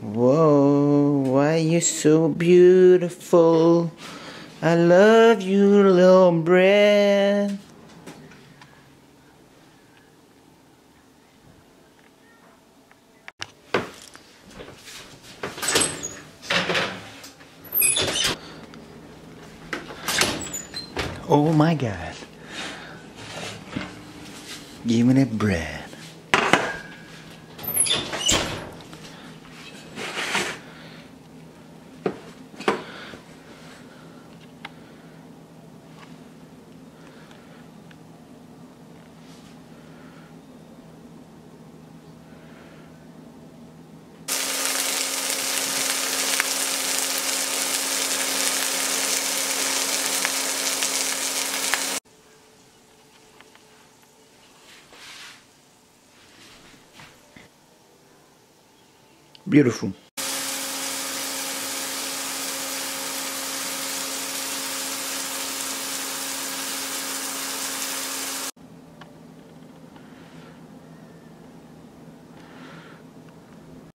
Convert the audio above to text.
Whoa, why you so beautiful? I love you, little bread. Oh my God. Give me that bread. Beautiful.